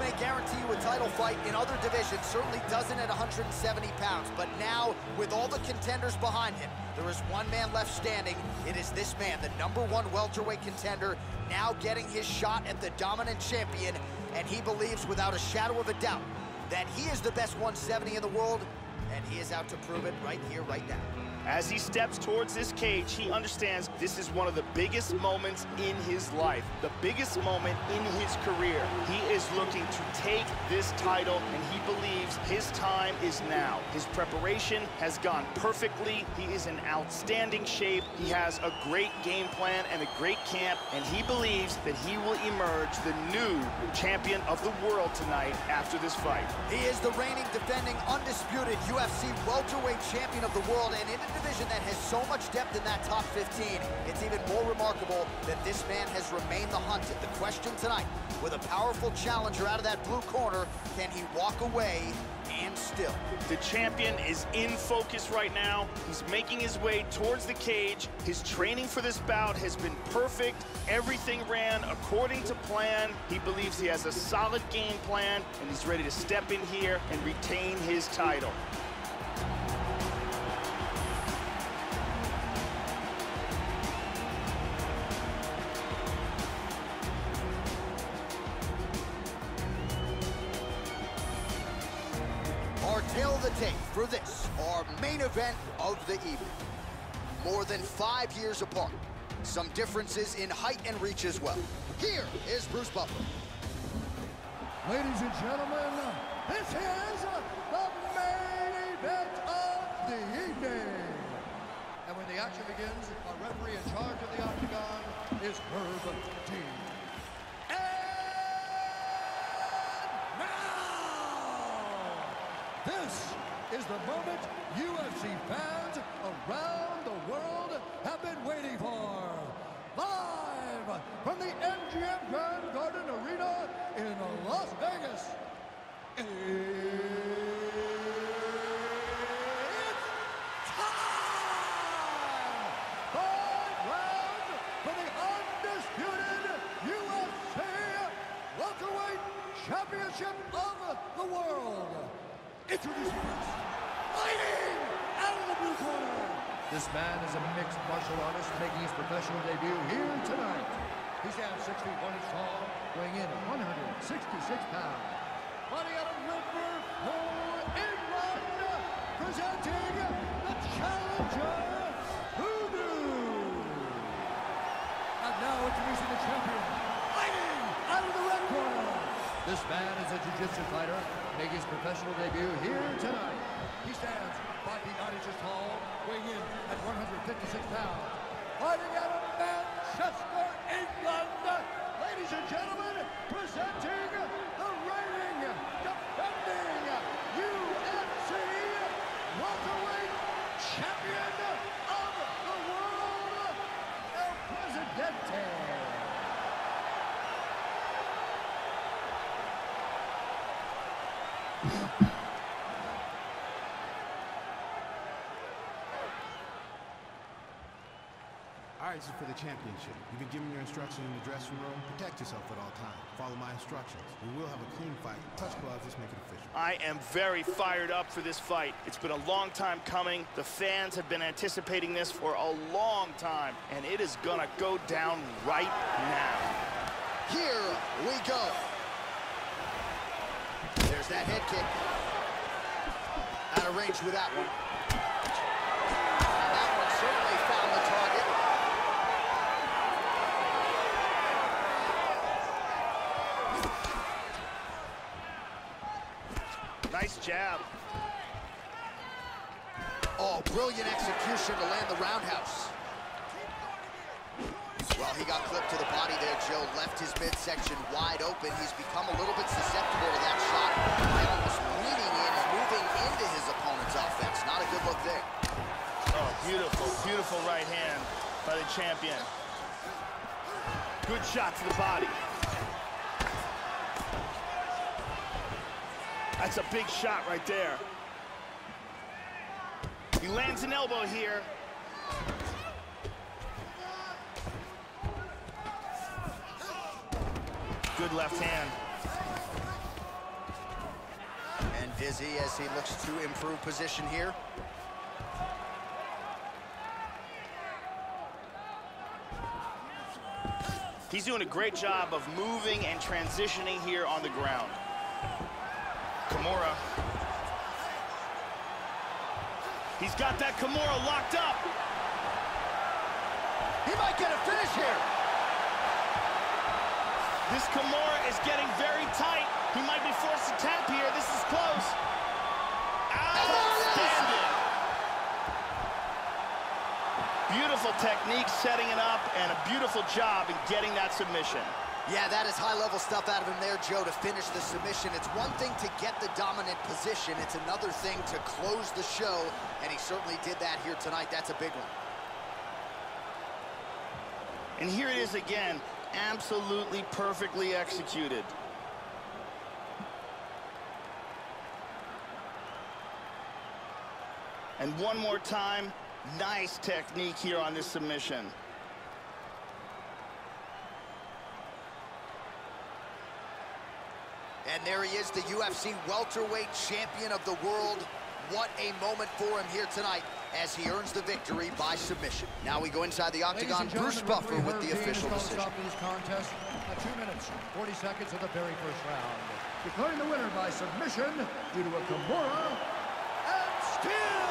may guarantee you a title fight in other divisions, certainly doesn't at 170 pounds. But now, with all the contenders behind him, there is one man left standing. It is this man, the number one welterweight contender, now getting his shot at the dominant champion. And he believes without a shadow of a doubt that he is the best 170 in the world, and he is out to prove it right here, right now. As he steps towards this cage, he understands this is one of the biggest moments in his life, the biggest moment in his career. He is looking to take this title, and he believes his time is now. His preparation has gone perfectly. He is in outstanding shape. He has a great game plan and a great camp, and he believes that he will emerge the new champion of the world tonight after this fight. He is the reigning, defending, undisputed UFC welterweight champion of the world, and a division that has so much depth in that top 15, it's even more remarkable that this man has remained the hunted. The question tonight, with a powerful challenger out of that blue corner, can he walk away and still? The champion is in focus right now. He's making his way towards the cage. His training for this bout has been perfect. Everything ran according to plan. He believes he has a solid game plan, and he's ready to step in here and retain his title. The tape for this, our main event of the evening. More than five years apart. Some differences in height and reach as well. Here is Bruce Buffer. Ladies and gentlemen, this is the main event of the evening. And when the action begins, our referee in charge of the octagon is Herb Dean. And now, this is the moment UFC fans around the world have been waiting for. Live from the MGM Grand Garden Arena in Las Vegas. It's time! For the undisputed UFC welterweight championship of the world. First, fighting out of the blue corner. This man is a mixed martial artist making his professional debut here tonight. He's stands 6 feet 1 inch tall, weighing in at 166 pounds. Fighting out of Liverpool, England, presenting the challenger, Hoodoo. And now introducing the champion, fighting out of the red corner. This man is a jiu-jitsu fighter, making his professional debut here tonight. He stands 5 feet 9 inches tall, weighing in at 156 pounds. Fighting out of Manchester, England, ladies and gentlemen, presenting the reigning, defending UFC welterweight champion of the world, El Presidente. All right, this is for the championship. You've been given your instructions in the dressing room. Protect yourself at all times. Follow my instructions. We will have a clean fight. Touch gloves, let's make it official. I am very fired up for this fight. It's been a long time coming. The fans have been anticipating this for a long time, and it is gonna go down right now. Here we go. There's that head kick. Out of range with that one. And that one certainly found the target. Nice jab. Oh, brilliant execution to land the roundhouse. Well, he got clipped to the body there, Joe. Left his midsection wide open. He's become a little bit susceptible to that shot. By almost leaning in, and moving into his opponent's offense. Not a good look there. Oh, beautiful, beautiful right hand by the champion. Good shot to the body. That's a big shot right there. He lands an elbow here. Good left hand. And dizzy as he looks to improve position here. He's doing a great job of moving and transitioning here on the ground. Kimura. He's got that Kimura locked up. He might get a finish here. This Kimura is getting very tight. He might be forced to tap here. This is close. Outstanding. Beautiful technique setting it up and a beautiful job in getting that submission. Yeah, that is high-level stuff out of him there, Joe, to finish the submission. It's one thing to get the dominant position. It's another thing to close the show, and he certainly did that here tonight. That's a big one. And here it is again, absolutely perfectly executed. And one more time, nice technique here on this submission. And there he is, the UFC welterweight champion of the world. What a moment for him here tonight as he earns the victory by submission. Now we go inside the octagon. Bruce Buffer with the official decision. This contest at 2 minutes, 40 seconds of the very first round. Declaring the winner by submission due to a Kimura and Steel.